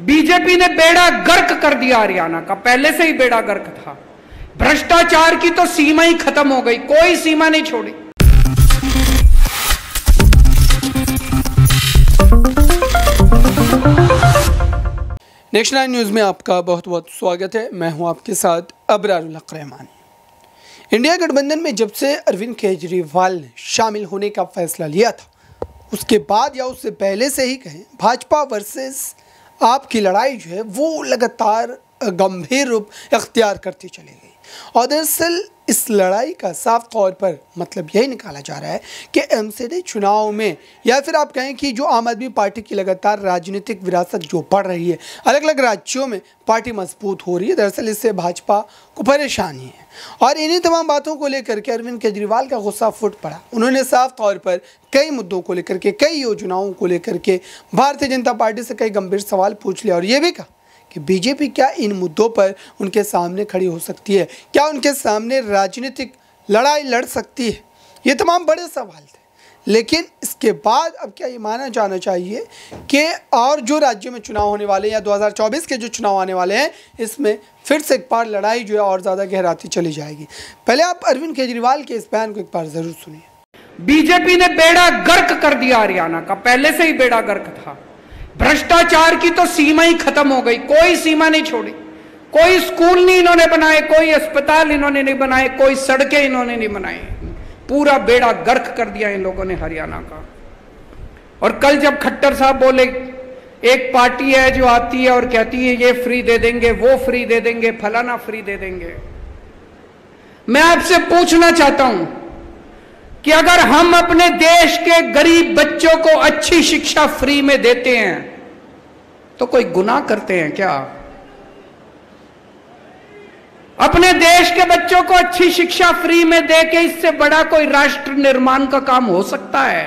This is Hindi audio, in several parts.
बीजेपी ने बेड़ा गर्क कर दिया हरियाणा का। पहले से ही बेड़ा गर्क था। भ्रष्टाचार की तो सीमा ही खत्म हो गई। कोई सीमा नहीं छोड़ी। नेक्स्ट नेशनल न्यूज़ में आपका बहुत बहुत स्वागत है। मैं हूँ आपके साथ अबरारुल रहमान इंडिया गठबंधन में जब से अरविंद केजरीवाल ने शामिल होने का फैसला लिया था, उसके बाद या उससे पहले से ही कहें, भाजपा वर्सेस आपकी लड़ाई जो है वो लगातार गंभीर रूप इख्तियार करती चली गई। और दरअसल इस लड़ाई का साफ़ तौर पर मतलब यही निकाला जा रहा है कि एमसीडी चुनाव में, या फिर आप कहें कि जो आम आदमी पार्टी की लगातार राजनीतिक विरासत जो बढ़ रही है अलग अलग राज्यों में पार्टी मज़बूत हो रही है, दरअसल इससे भाजपा को परेशानी है। और इन्हीं तमाम बातों को लेकर के अरविंद केजरीवाल का गुस्सा फुट पड़ा। उन्होंने साफ़ तौर पर कई मुद्दों को लेकर के, कई योजनाओं को लेकर के भारतीय जनता पार्टी से कई गंभीर सवाल पूछ लिया और ये भी कहा कि बीजेपी क्या इन मुद्दों पर उनके सामने खड़ी हो सकती है? क्या उनके सामने राजनीतिक लड़ाई लड़ सकती है? ये तमाम बड़े सवाल थे। लेकिन इसके बाद अब क्या ये माना जाना चाहिए कि और जो राज्यों में चुनाव होने वाले हैं या 2024 के जो चुनाव आने वाले हैं, इसमें फिर से एक बार लड़ाई जो है और ज़्यादा गहराती चली जाएगी। पहले आप अरविंद केजरीवाल के इस बयान को एक बार ज़रूर सुनिए। बीजेपी ने बेड़ा गर्क कर दिया हरियाणा का। पहले से ही बेड़ा गर्क था। भ्रष्टाचार की तो सीमा ही खत्म हो गई, कोई सीमा नहीं छोड़ी। कोई स्कूल नहीं इन्होंने बनाए, कोई अस्पताल इन्होंने नहीं बनाए, कोई सड़कें इन्होंने नहीं बनाई। पूरा बेड़ा गर्क कर दिया इन लोगों ने हरियाणा का। और कल जब खट्टर साहब बोले, एक पार्टी है जो आती है और कहती है, ये फ्री दे देंगे, वो फ्री दे देंगे, फलाना फ्री दे देंगे। मैं आपसे पूछना चाहता हूँ कि अगर हम अपने देश के गरीब बच्चों को अच्छी शिक्षा फ्री में देते हैं तो कोई गुनाह करते हैं क्या? अपने देश के बच्चों को अच्छी शिक्षा फ्री में दे के इससे बड़ा कोई राष्ट्र निर्माण का काम हो सकता है?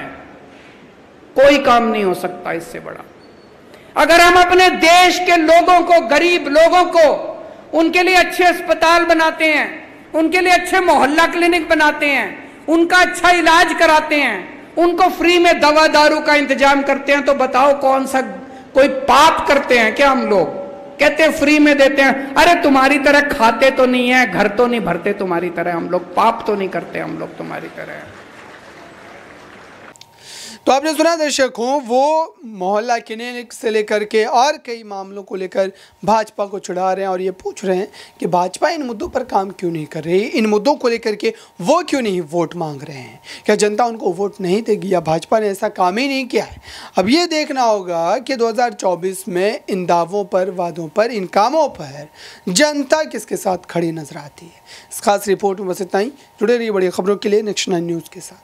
कोई काम नहीं हो सकता इससे बड़ा। अगर हम अपने देश के लोगों को, गरीब लोगों को उनके लिए अच्छे अस्पताल बनाते हैं, उनके लिए अच्छे मोहल्ला क्लिनिक बनाते हैं उनका अच्छा इलाज कराते हैं। उनको फ्री में दवा दारू का इंतज़ाम करते हैं तो बताओ कौन सा कोई पाप करते हैं क्या हम लोग? कहते हैं, फ्री में देते हैं। अरे, तुम्हारी तरह खाते तो नहीं है, घर तो नहीं भरते तुम्हारी तरह। हम लोग पाप तो नहीं करते, हम लोग तुम्हारी तरह तो आपने सुना दर्शकों वो मोहल्ला क्लिनिक से लेकर के और कई मामलों को लेकर भाजपा को चढ़ा रहे हैं और ये पूछ रहे हैं कि भाजपा इन मुद्दों पर काम क्यों नहीं कर रही? इन मुद्दों को लेकर के वो क्यों नहीं वोट मांग रहे हैं? क्या जनता उनको वोट नहीं देगी या भाजपा ने ऐसा काम ही नहीं किया है? अब ये देखना होगा कि दो हज़ार चौबीस में इन दावों पर, वादों पर, इन कामों पर जनता किसके साथ खड़ी नज़र आती है? इस खास रिपोर्ट में बस इतना ही। जुड़े रही बड़ी खबरों के लिए नेक्स्ट नाइन न्यूज़ के साथ।